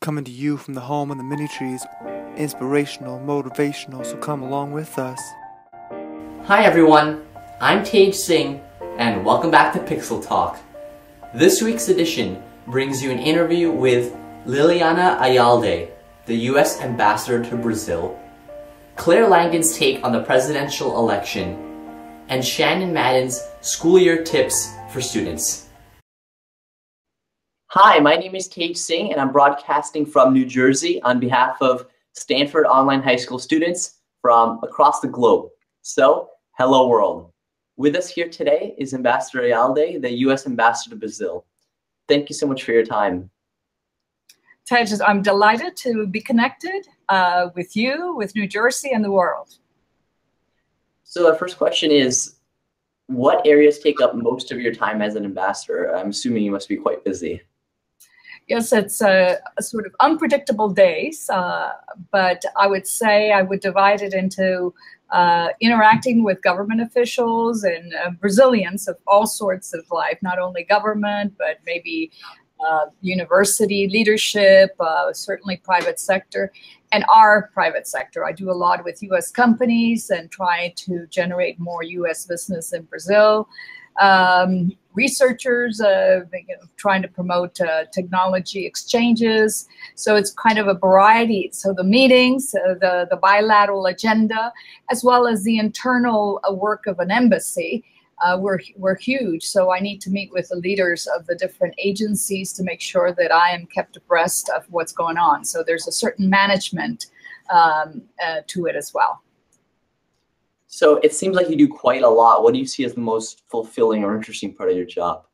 coming to you from the home of the mini trees. Inspirational, motivational, so come along with us. Hi everyone, I'm Tej Singh, and welcome back to Pixel Talk. This week's edition brings you an interview with Liliana Ayalde, the US Ambassador to Brazil, Claire Langdon's take on the presidential election, and Shannon Madden's school year tips for students. Hi, my name is Tej Singh, and I'm broadcasting from New Jersey on behalf of Stanford Online High School students from across the globe. So, hello world. With us here today is Ambassador Ayalde, the U.S. Ambassador to Brazil. Thank you so much for your time. Tej, I'm delighted to be connected uh, with you, with New Jersey, and the world. So, our first question is what areas take up most of your time as an ambassador? I'm assuming you must be quite busy yes, it's a, a, sort of unpredictable days, uh, but I would say I would divide it into uh, interacting with government officials and uh, Brazilians of all sorts of life, not only government, but maybe uh, university leadership, uh, certainly private sector, and our private sector. I do a lot with U.S. companies and try to generate more U.S. business in Brazil. Um, researchers uh, you know, trying to promote uh, technology exchanges. So it's kind of a variety. So the meetings, uh, the, the bilateral agenda, as well as the internal uh, work of an embassy. Uh, were, were huge. So I need to meet with the leaders of the different agencies to make sure that I am kept abreast of what's going on. So there's a certain management um, uh, to it as well. So it seems like you do quite a lot. What do you see as the most fulfilling or interesting part of your job?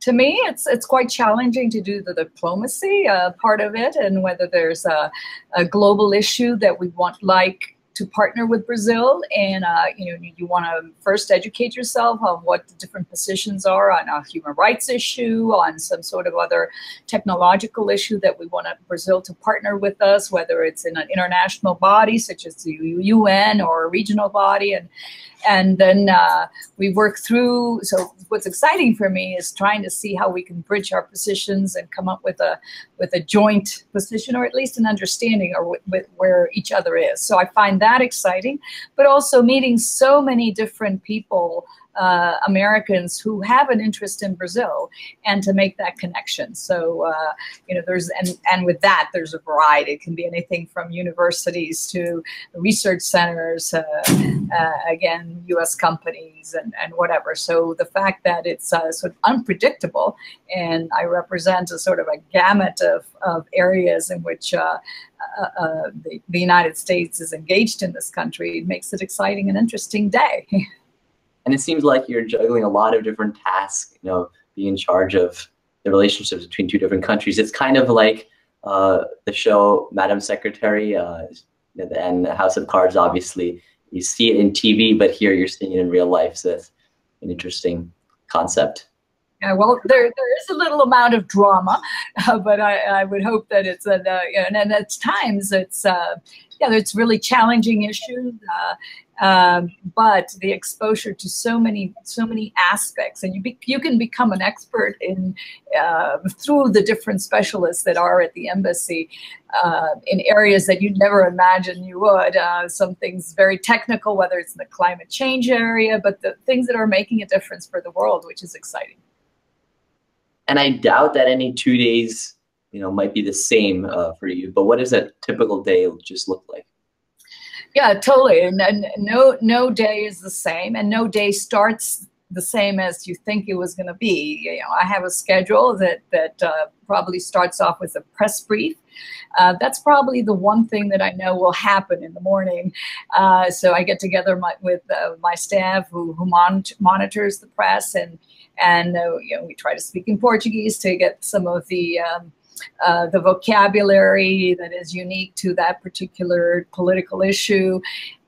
To me, it's it's quite challenging to do the diplomacy uh, part of it, and whether there's a, a global issue that we want, like to partner with Brazil, and uh, you know you want to first educate yourself on what the different positions are on a human rights issue, on some sort of other technological issue that we want Brazil to partner with us, whether it's in an international body such as the UN or a regional body, and and then uh, we work through. So what's exciting for me is trying to see how we can bridge our positions and come up with a with a joint position or at least an understanding or where each other is. So I find that exciting, but also meeting so many different people uh, Americans who have an interest in Brazil and to make that connection. So, uh, you know, there's, and, and with that, there's a variety. It can be anything from universities to research centers, uh, uh again, US companies and, and whatever. So the fact that it's uh, sort of unpredictable and I represent a sort of a gamut of, of areas in which uh, the, the, United States is engaged in this country makes it exciting and interesting day. and it seems like you're juggling a lot of different tasks you know being in charge of the relationships between two different countries. It's kind of like uh, the show madam secretary uh, and house of cards obviously. You see it in tv but here you're seeing it in real life. So that's an interesting concept. Yeah, well, there there is a little amount of drama, uh, but I, I would hope that it's a, uh, and, and at times it's uh, yeah, it's really challenging issues. Uh, um, but the exposure to so many so many aspects and you be, you can become an expert in uh, through the different specialists that are at the embassy uh, in areas that you'd never imagine you would. Uh, some things very technical whether it's in the climate change area but the things that are making a difference for the world which is exciting. And i doubt that any two days you know might be the same uh, for you but what does a typical day just look like yeah, totally. And, and no no day is the same, and no day starts the same as you think it was going to be. You know, I have a schedule that that uh, probably starts off with a press brief. Uh, that's probably the one thing that I know will happen in the morning. Uh, so I get together my, with uh, my staff who, who mon- monitors the press, and and uh, you know, we try to speak in Portuguese to get some of the um, uh, the vocabulary that is unique to that particular political issue.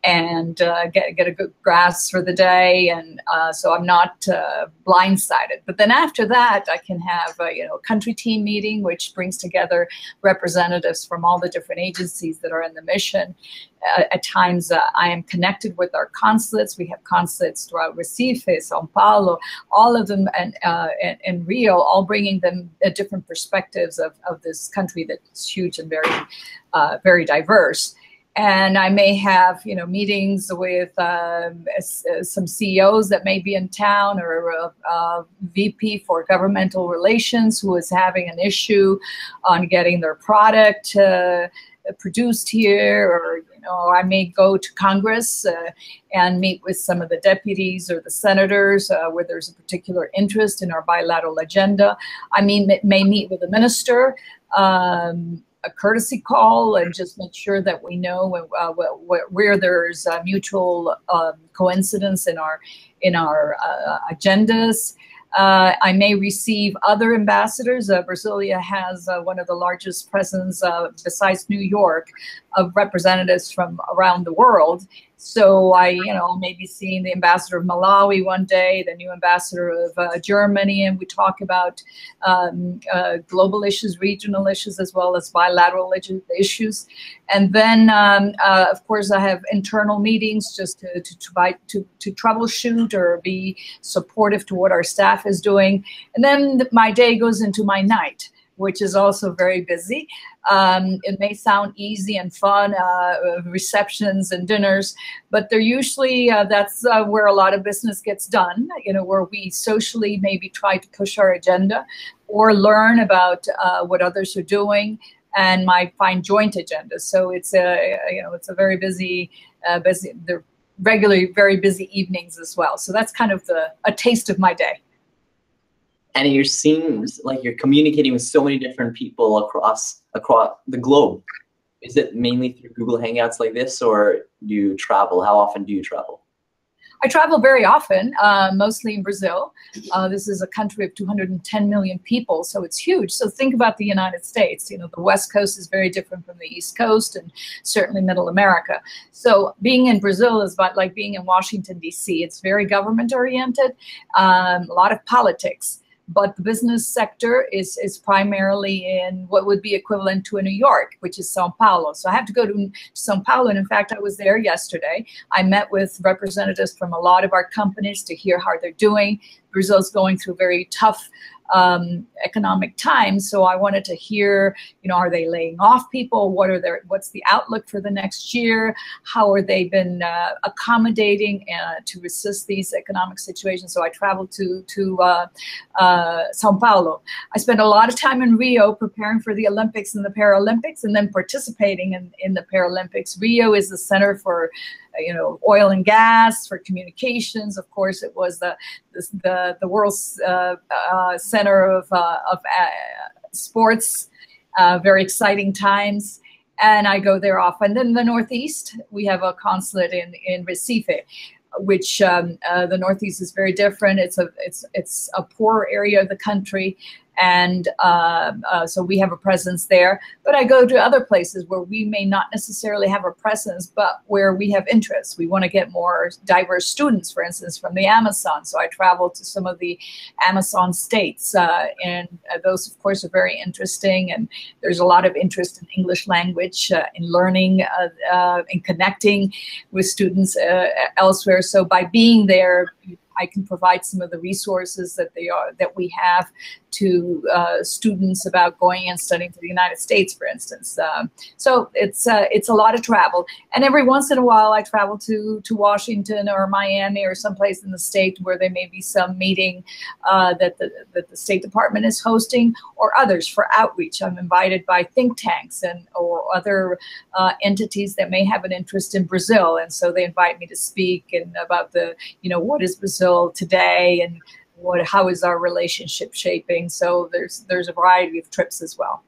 And uh, get get a good grasp for the day, and uh, so I'm not uh, blindsided. But then after that, I can have a, you know a country team meeting, which brings together representatives from all the different agencies that are in the mission. Uh, at times, uh, I am connected with our consulates. We have consulates throughout Recife, São Paulo, all of them, and in, in Rio, all bringing them different perspectives of, of this country that's huge and very very diverse and I may have you know meetings with um, some CEOs that may be in town or a, a, VP for governmental relations who is having an issue on getting their product uh, produced here or you know I may go to Congress uh, and meet with some of the deputies or the senators uh, where there's a particular interest in our bilateral agenda. I mean may meet with a minister. Um, a courtesy call and just make sure that we know uh, where, there's a mutual um, coincidence in our in our uh, agendas. Uh, I may receive other ambassadors. Uh, Brasilia has uh, one of the largest presence, uh, besides New York, of representatives from around the world. So I, you know, maybe seeing the ambassador of Malawi one day, the new ambassador of uh, Germany, and we talk about um, uh, global issues, regional issues, as well as bilateral issues. And then, um, uh, of course, I have internal meetings just to to, to, to to troubleshoot or be supportive to what our staff is doing. And then my day goes into my night which is also very busy. Um, it may sound easy and fun, uh, receptions and dinners, but they're usually uh, that's uh, where a lot of business gets done. You know, where we socially maybe try to push our agenda or learn about uh, what others are doing and might find joint agendas. So it's a you know it's a very busy uh, busy. They're regularly very busy evenings as well. So that's kind of the a taste of my day and it seems like you're communicating with so many different people across across the globe. Is it mainly through Google Hangouts like this, or do you travel? How often do you travel? I travel very often, uh, mostly in Brazil. Uh, this is a country of 210 million people, so it's huge. So think about the United States. You know, the West Coast is very different from the East Coast, and certainly Middle America. So being in Brazil is about like being in Washington D.C. It's very government oriented, um, a lot of politics but the business sector is is primarily in what would be equivalent to a New York, which is Sao Paulo. So I have to go to Sao Paulo, and in fact, I was there yesterday. I met with representatives from a lot of our companies to hear how they're doing. Brazil's going through very tough um, economic times. So I wanted to hear, you know, are they laying off people? What are their, what's the outlook for the next year? How are they been uh, accommodating uh, to assist these economic situations? So I traveled to to uh, uh, Sao Paulo. I spent a lot of time in Rio preparing for the Olympics and the Paralympics, and then participating in in the Paralympics. Rio is the center for you know, oil and gas, for communications. Of course, it was the the the world's uh, uh, center of uh, of uh, sports. Uh, very exciting times, and I go there often. Then the Northeast, we have a consulate in in Recife, which um, the Northeast is very different. It's a it's it's a poor area of the country, and uh, uh, so we have a presence there. But I go to other places where we may not necessarily have a presence, but where we have interests. We want to get more diverse students, for instance, from the Amazon. So I travel to some of the Amazon states, uh, and uh, those, of course, are very interesting. And there's a lot of interest in English language, uh, in learning, uh, in connecting with students elsewhere. So by being there, I can provide some of the resources that they are that we have to uh, students about going and studying to the United States, for instance. Um, so it's uh, it's a lot of travel, and every once in a while I travel to to Washington or Miami or someplace in the state where there may be some meeting uh, that the that the State Department is hosting or others for outreach. I'm invited by think tanks and or other uh, entities that may have an interest in Brazil, and so they invite me to speak and about the you know what is Brazil today and what how is our relationship shaping? So there's there's a variety of trips as well.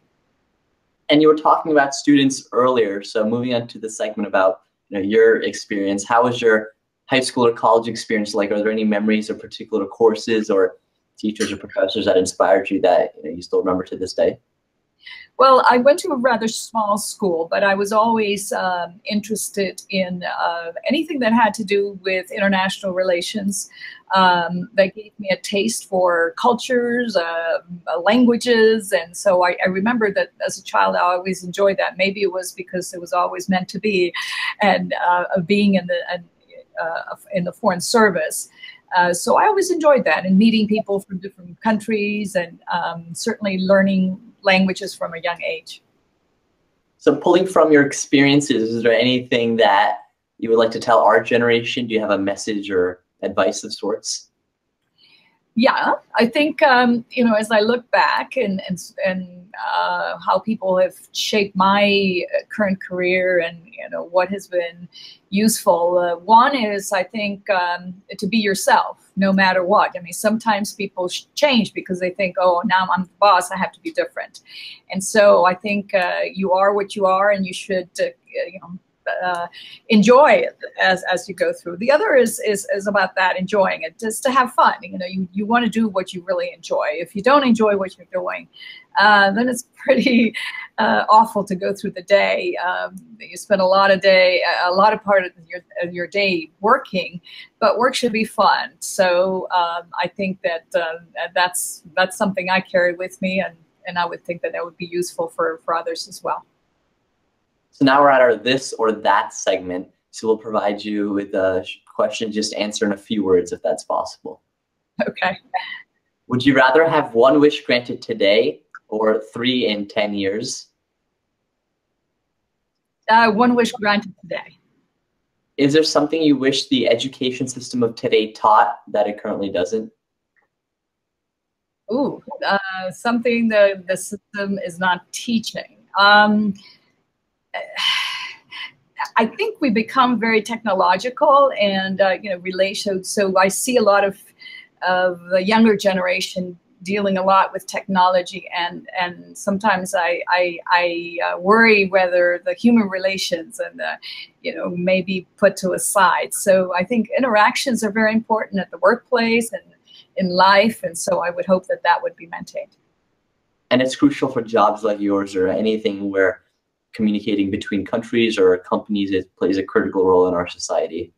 And you were talking about students earlier so moving on to the segment about you know your experience how was your high school or college experience like? Are there any memories or particular courses or teachers or professors that inspired you that you, know, you still remember to this day Well, I went to a rather small school, but I was always um, interested in uh, anything that had to do with international relations. Um, that gave me a taste for cultures, uh, languages, and so I, I, remember that as a child I always enjoyed that. Maybe it was because it was always meant to be, and uh, being in the uh, in the foreign service. Uh, so I always enjoyed that and meeting people from different countries and um, certainly learning languages from a young age. So, pulling from your experiences, is there anything that you would like to tell our generation? Do you have a message or advice of sorts? Yeah, I think um, you know as I look back and and and uh, how people have shaped my current career and you know what has been useful. Uh, one is I think um, to be yourself no matter what. I mean, sometimes people change because they think, oh, now I'm the boss, I have to be different. And so I think uh, you are what you are, and you should uh, you know uh, enjoy as as you go through. The other is is is about that enjoying it, just to have fun. You know, you you want to do what you really enjoy. If you don't enjoy what you're doing, uh, then it's pretty uh, awful to go through the day. Um, you spend a lot of day, a lot of part of your of your day working, but work should be fun. So um, I think that um, that's that's something I carry with me, and and I would think that that would be useful for for others as well. So now we're at our this or that segment. So we'll provide you with a question, just answer in a few words if that's possible. Okay. Would you rather have one wish granted today or three in 10 years? Uh, one wish granted today. Is there something you wish the education system of today taught that it currently doesn't? Ooh, uh, something that the system is not teaching. Um, I think we become very technological and uh, you know relation. So I see a lot of of the younger generation dealing a lot with technology, and and sometimes I I, I uh, worry whether the human relations and the you know may be put to a side. So I think interactions are very important at the workplace and in life, and so I would hope that that would be maintained. And it's crucial for jobs like yours or anything where communicating between countries or companies it plays a critical role in our society?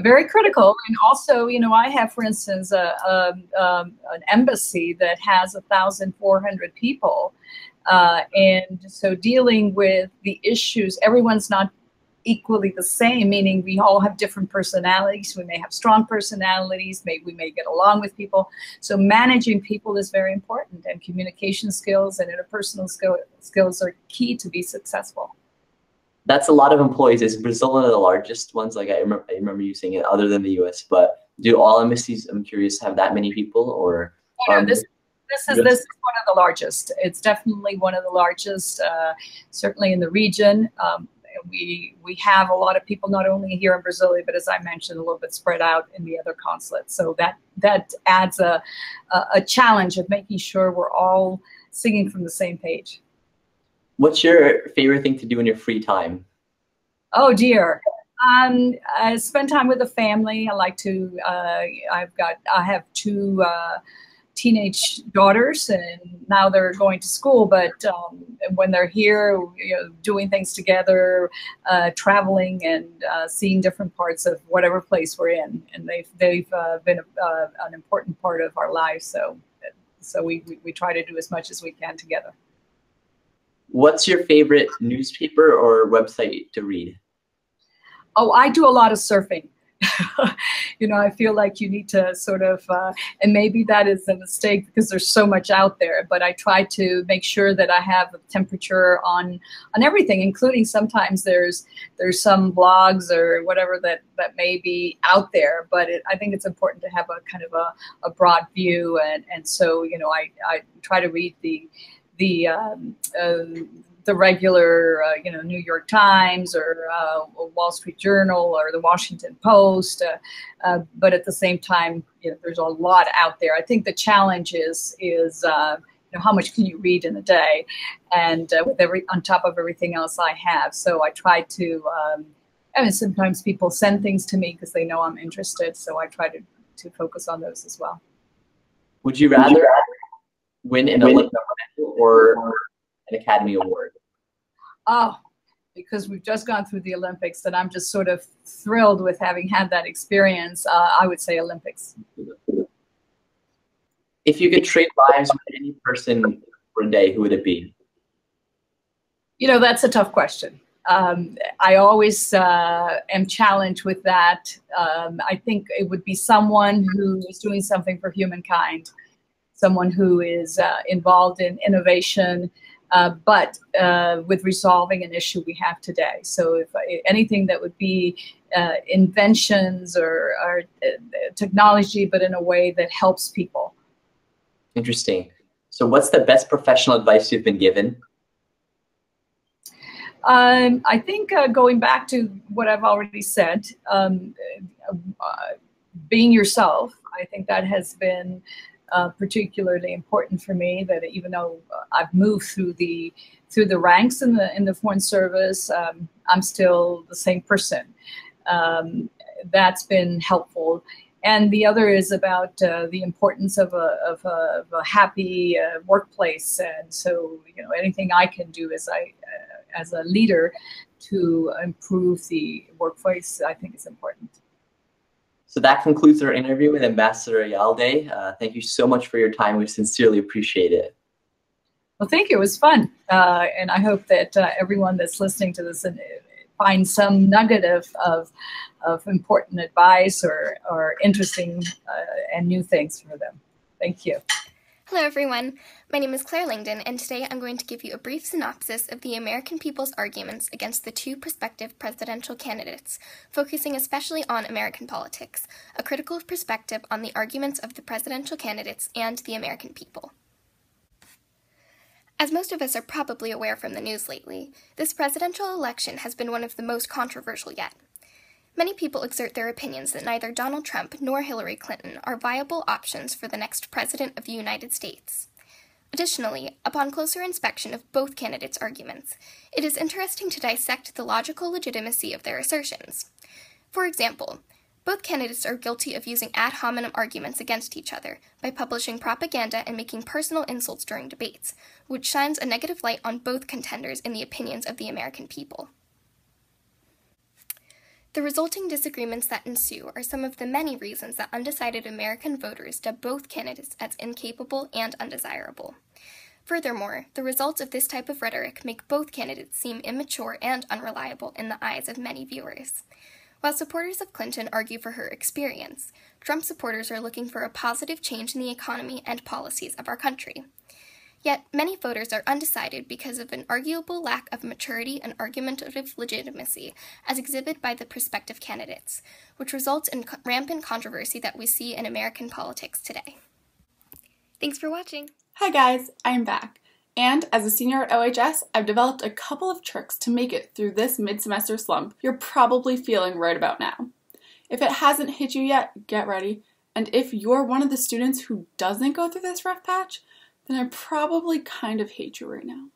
Very critical. And also you know i have for instance a, a, um, an embassy that has 1400 people uh, and so dealing with the issues everyone's not equally the same, meaning we all have different personalities. We may have strong personalities, maybe we may get along with people. So managing people is very important, and communication skills and interpersonal skill, skills are key to be successful. That's a lot of employees. Is Brazil one of the largest ones? Like I remember, I remember you saying it, other than the U.S. But do all embassies? I'm curious, have that many people, or oh, no, this this is this is one of the largest. It's definitely one of the largest, uh, certainly in the region. Um, we we have a lot of people not only here in Brazil, but as I mentioned, a little bit spread out in the other consulates. So that that adds a a, a challenge of making sure we're all singing from the same page. What's your favorite thing to do in your free time? Oh dear. Um, I spend time with the family. I like to. Uh, I've got. I have two. Uh, teenage daughters, and now they're going to school. But um, when they're here, you know, doing things together, uh, traveling, and uh, seeing different parts of whatever place we're in, and they've they've uh, been a, uh, an important part of our lives. So, so we, we we try to do as much as we can together. What's your favorite newspaper or website to read? Oh, I do a lot of surfing. you know, I feel like you need to sort of, uh, and maybe that is a mistake because there's so much out there. But I try to make sure that I have a temperature on on everything, including sometimes there's there's some blogs or whatever that that may be out there. But it, I think it's important to have a kind of a, a broad view, and and so you know, I I try to read the the um, uh, the regular, uh, you know, New York Times or uh, Wall Street Journal or the Washington Post. Uh, uh, but at the same time, you know, there's a lot out there. I think the challenge is is uh, you know how much can you read in a day, and with every on top of everything else I have. So I try to. Um, I mean, sometimes people send things to me because they know I'm interested, so I try to to focus on those as well. Would you rather win an Olympic medal or an Academy Award? Oh, because we've just gone through the Olympics and I'm just sort of thrilled with having had that experience. Uh, I would say Olympics. If you could trade lives with any person for a day, who would it be? You know, that's a tough question. Um, I always uh, am challenged with that. Um, I think it would be someone who is doing something for humankind, someone who is uh, involved in innovation, uh, but uh, with resolving an issue we have today. So, if anything that would be uh, inventions or, or uh, technology, but in a way that helps people. Interesting. So, what's the best professional advice you've been given? Um, I think uh, going back to what I've already said, um, uh, being yourself, I think that has been uh, particularly important for me. That even though I've moved through the through the ranks in the in the foreign service, um, I'm still the same person. Um, that's been helpful. And the other is about uh, the importance of a, of a, of a happy uh, workplace. And so, you know, anything I can do as I uh, as a leader to improve the workplace, I think is important. So that concludes our interview with Ambassador Ayalde. Uh, thank you so much for your time. We sincerely appreciate it. Well, thank you. It was fun. Uh, and I hope that uh, everyone that's listening to this uh, finds some nugget of, of, of important advice or, or interesting uh, and new things for them. Thank you. Hello, everyone. My name is Claire Langdon, and today I'm going to give you a brief synopsis of the American people's arguments against the two prospective presidential candidates, focusing especially on American politics, a critical perspective on the arguments of the presidential candidates and the American people. As most of us are probably aware from the news lately, this presidential election has been one of the most controversial yet. Many people exert their opinions that neither Donald Trump nor Hillary Clinton are viable options for the next President of the United States. Additionally, upon closer inspection of both candidates' arguments, it is interesting to dissect the logical legitimacy of their assertions. For example, both candidates are guilty of using ad hominem arguments against each other by publishing propaganda and making personal insults during debates, which shines a negative light on both contenders in the opinions of the American people. The resulting disagreements that ensue are some of the many reasons that undecided American voters dub both candidates as incapable and undesirable. Furthermore, the results of this type of rhetoric make both candidates seem immature and unreliable in the eyes of many viewers. While supporters of Clinton argue for her experience, Trump supporters are looking for a positive change in the economy and policies of our country. Yet, many voters are undecided because of an arguable lack of maturity and argumentative legitimacy, as exhibited by the prospective candidates, which results in rampant controversy that we see in American politics today. Thanks for watching. Hi guys, I'm back. And as a senior at OHS, I've developed a couple of tricks to make it through this mid-semester slump you're probably feeling right about now. If it hasn't hit you yet, get ready. And if you're one of the students who doesn't go through this rough patch, then I probably kind of hate you right now.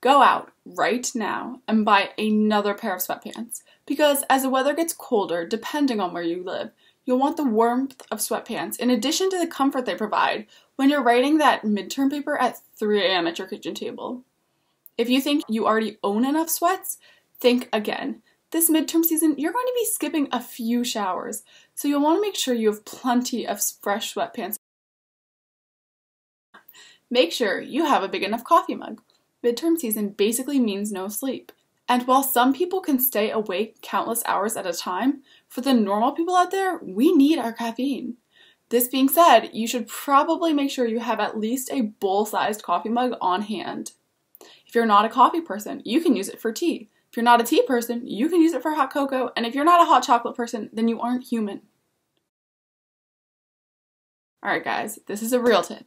Go out right now and buy another pair of sweatpants because as the weather gets colder, depending on where you live, you'll want the warmth of sweatpants in addition to the comfort they provide when you're writing that midterm paper at 3 a.m. at your kitchen table. If you think you already own enough sweats, think again. This midterm season, you're going to be skipping a few showers, so you'll want to make sure you have plenty of fresh sweatpants Make sure you have a big enough coffee mug. Midterm season basically means no sleep. And while some people can stay awake countless hours at a time, for the normal people out there, we need our caffeine. This being said, you should probably make sure you have at least a bowl sized coffee mug on hand. If you're not a coffee person, you can use it for tea. If you're not a tea person, you can use it for hot cocoa. And if you're not a hot chocolate person, then you aren't human. Alright, guys, this is a real tip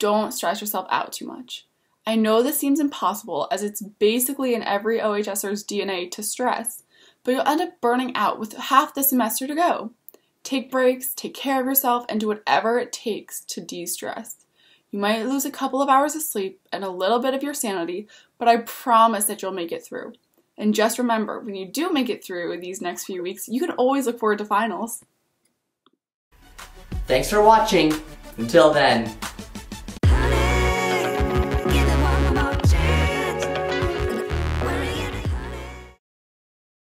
don't stress yourself out too much. I know this seems impossible as it's basically in every OHSer's DNA to stress, but you'll end up burning out with half the semester to go. Take breaks, take care of yourself, and do whatever it takes to de stress. You might lose a couple of hours of sleep and a little bit of your sanity, but I promise that you'll make it through. And just remember, when you do make it through these next few weeks, you can always look forward to finals. Thanks for watching. Until then,